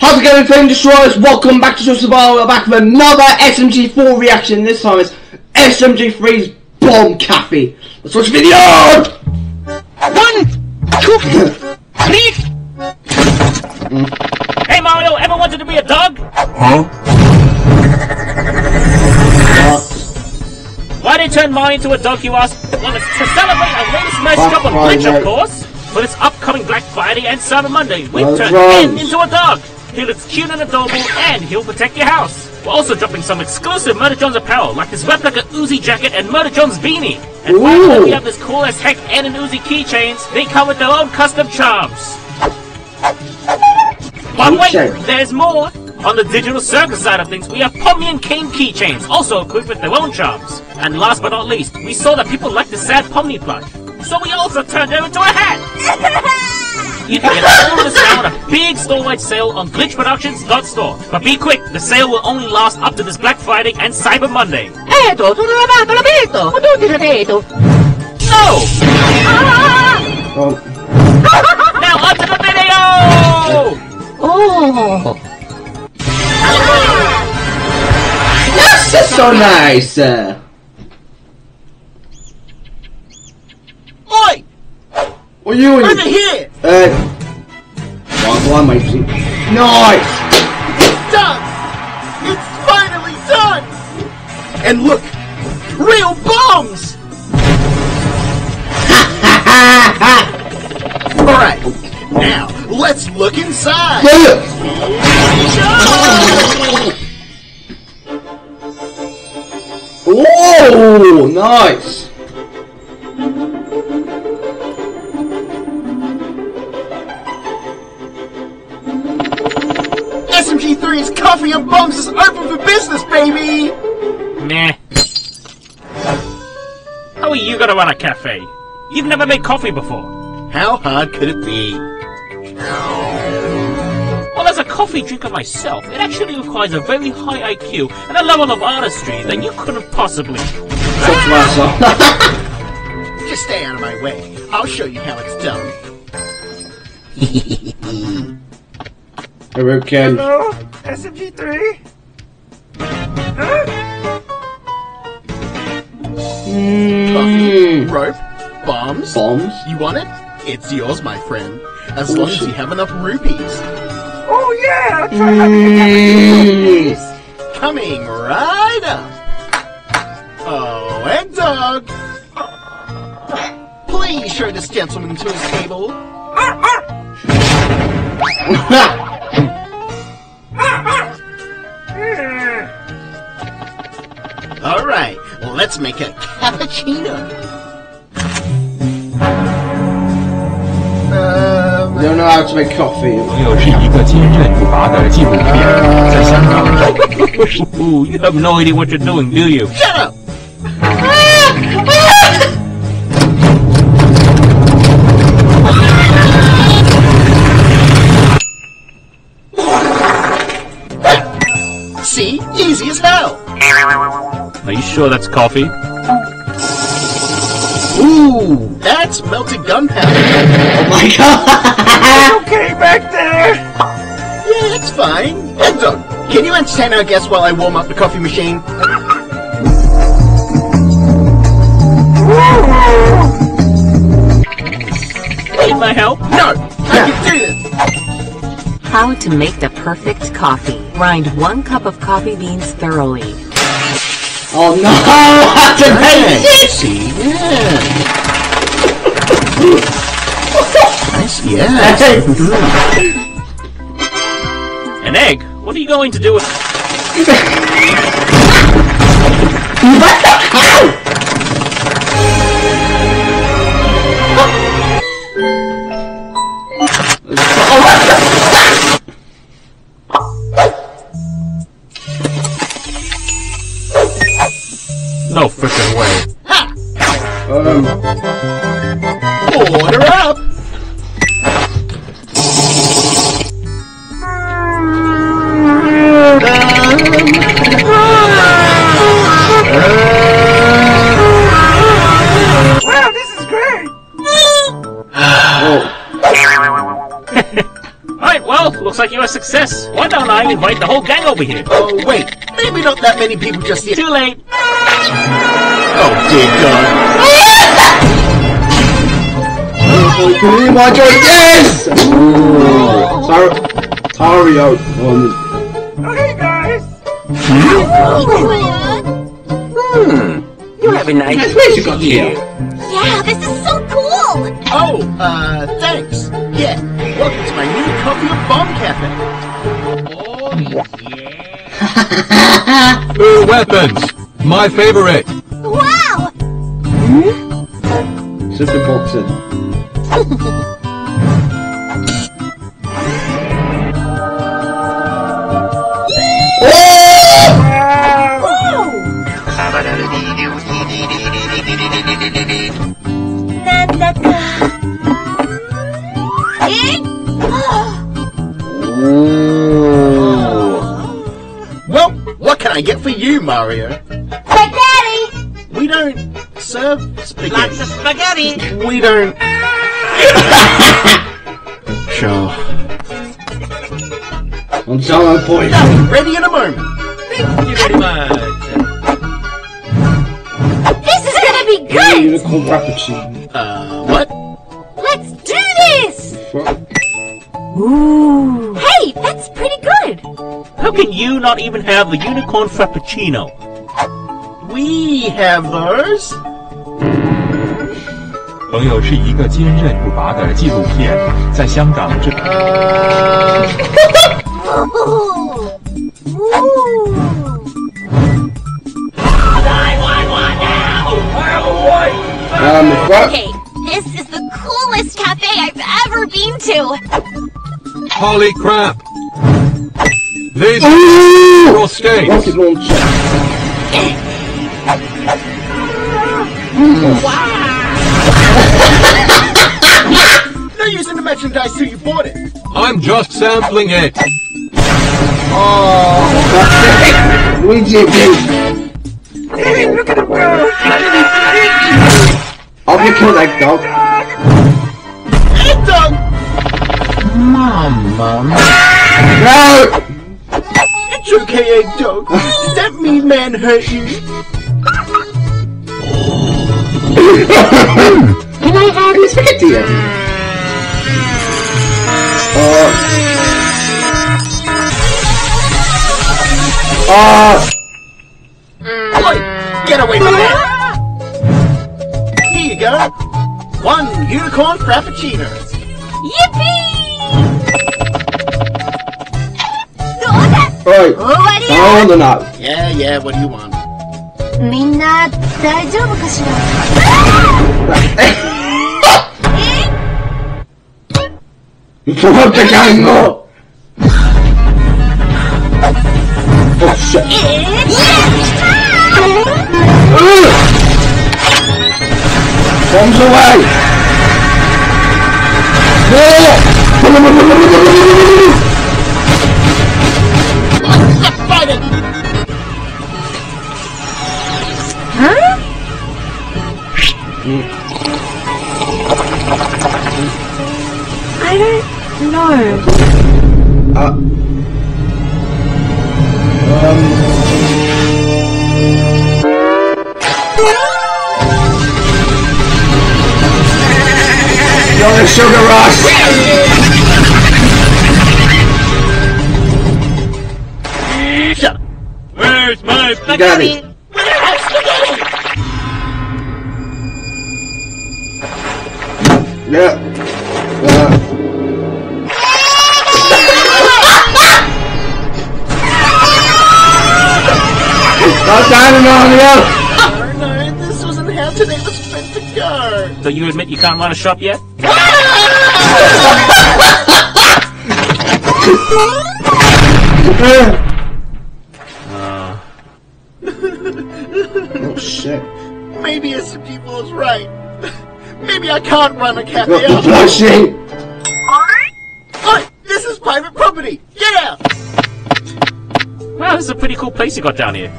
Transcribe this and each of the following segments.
How's it going, Flame Destroyers? Welcome back to Show Survival. We're back with another SMG4 reaction. This time it's SMG3's Bomb Cafe. Let's watch the video! One, two, three. Hey Mario, ever wanted to be a dog? Huh? Why did you turn Mario into a dog, you ask? Well, it's to celebrate our latest nice Black on Friday. Glitch, of course. For this upcoming Black Friday and Cyber Monday, we've Well, turned right. him into a dog. He looks cute and adorable, and he'll protect your house. We're also dropping some exclusive Murder Drones apparel, like this replica Uzi jacket and Murder Drones beanie. And finally, Ooh. we have this cool as heck and an Uzi keychains. They come with their own custom charms. But wait, there's more! On the digital circus side of things, we have Pomni and Caine keychains, also equipped with their own charms. And last but not least, we saw that people like the sad Pomni plush. So we also turned them into a hat! You can get all of this now at a big store-wide sale on glitchproductions.store. But be quick, the sale will only last up to this Black Friday and Cyber Monday. Eto, sono lavato, l'abito! Ma tu ti ripeto! No! Oh, Now on to the video! Oh! yes, that's so nice! Uh, Oi! What are you doing? here! Uh, one, one, mate. Nice! It's done! It's finally done! And look, real bombs! Ha. Alright, now let's look inside! Oh, nice! SMG3's Coffee and Bombs is open for business, baby! Meh. How are you gonna run a cafe? You've never made coffee before. How hard could it be? Well, as a coffee drinker myself, it actually requires a very high IQ and a level of artistry that you couldn't possibly. Such Just stay out of my way. I'll show you how it's done. Hurricane. Hello, SMG3? Coffee, Mmm. rope, bombs. Bombs? You want it? It's yours, my friend. As oh, long as you have enough rupees. Oh yeah, I'll try not to get Mmm. Coming right up. Oh, and dog. Please show this gentleman to his table. Ah, ah. All right, let's make a cappuccino. Um, Don't know how to make coffee. 又是一个坚韧不拔的纪录片，在香港。 Ooh, you have no idea what you're doing, do you? shut up. Sure that's coffee? Ooh, that's melted gunpowder. Oh my god! okay back there! Yeah, it's fine. And Doug, can you entertain our guests while I warm up the coffee machine? Need my help? No, I can do this. How to make the perfect coffee. Grind one cup of coffee beans thoroughly. Oh no! I have to make it! See, yeah. Nice, yeah. An egg? What are you going to do with What the hell? No freaking way. Ha! Um. Order up! Wow, this is great! Well, looks like you're a success. Why don't I invite the whole gang over here? Oh, wait. Maybe not that many people just yet. Too late. Oh, dear God. Oh, can you my joy? Yes! Ooh. Tar Tario. Um, Okay, guys. You have a nice Nice place you got here. Yeah, this is so cool! Oh, uh, thanks. Yeah, welcome to my new Coffee and Bomb Cafe. Uh, weapons. My favorite. Wow! Super boxing. Nandaka. Eh? Well, what can I get for you, Mario? Spaghetti! We don't serve spaghetti. Lots of spaghetti. We don't. sure. On Solo Point. Ready in a moment. Thank you very much. This is gonna be Yeah, good! Unicorn Frappuccino. Uh, what? Let's do this! Ooh. Hey, that's pretty good! How can you not even have the unicorn frappuccino? We have those. 朋友是一个坚韧不拔的纪录片，在香港这。Uh. Ooh. Um? Okay, this is the coolest cafe I've ever been to! Holy crap! These Ooh! several states. No use in the merchandise till you bought it. I'm just sampling it. Oh, Luigi again. Hey, look at him go. I'll be killed like dog. And done. No! It's okay, Egg Dog. Did that mean man hurt you? Can I have any spaghetti? Uh. Uh. Oi, get away from that. Here you go. One unicorn frappuccino. Yippee! どうだ Right. 終わり I よ want to know. Yeah, yeah, what do you want? みんな大丈夫かしら え？What the gang go? Oh shit. え？Ugh! Bombs away! No! Stop Uh, you're the sugar rush! Where's my it. Yeah. Uh. Stop diving on the other! Oh no, this wasn't how today was meant to go. So you admit you can't run a shop yet? Uh. Oh shit. Maybe SMG was right. Maybe I can't run a cafe Look, the out. flushing! Oi, this is private property. Get out. Wow, this is a pretty cool place you got down here.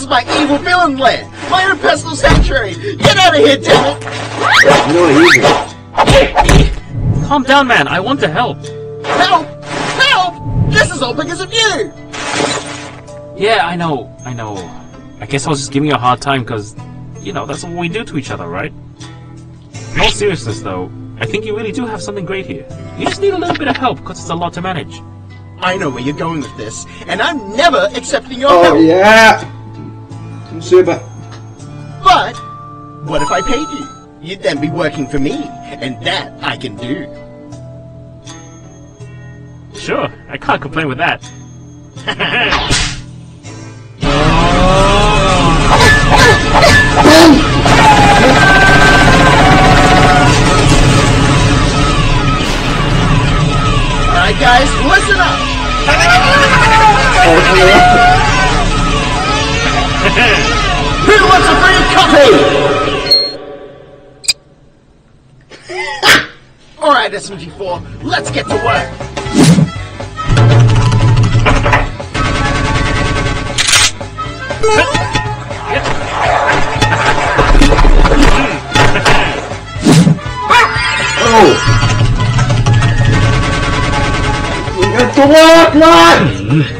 This is my evil villain land. My own personal sanctuary. Get out of here, damn it. No, easy. Calm down, man. I want to help. Help! Help! This is all because of you! Yeah, I know, I know. I guess I was just giving you a hard time because, you know, that's what we do to each other, right? In all seriousness, though, I think you really do have something great here. You just need a little bit of help because it's a lot to manage. I know where you're going with this, and I'm never accepting your Oh help. yeah. Super. But, what if I paid you? You'd then be working for me, and that I can do. Sure, I can't complain with that. Alright guys, listen up! Who wants a free copy? Alright, SMG4, let's get to work. Oh. We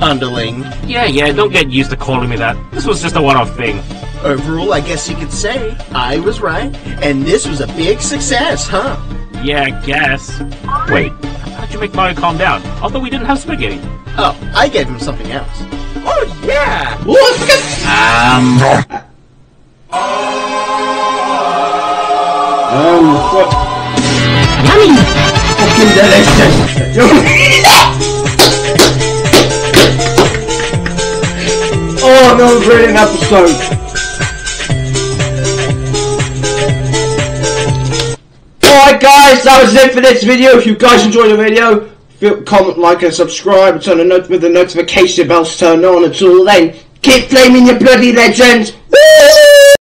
underling. Yeah, yeah, don't get used to calling me that. This was just a one-off thing. Overall, I guess you could say I was right, and this was a big success, huh? Yeah, I guess. Wait, how'd you make Mario calm down? Although we didn't have spaghetti. Oh, I gave him something else. Oh yeah! Let's get... Um... Um, what? Yummy! Fucking delicious! brilliant episode! Alright guys, that was it for this video. If you guys enjoyed the video, feel, comment, like and subscribe turn the not- with the notification bells turned on. Until then, keep flaming your bloody legends!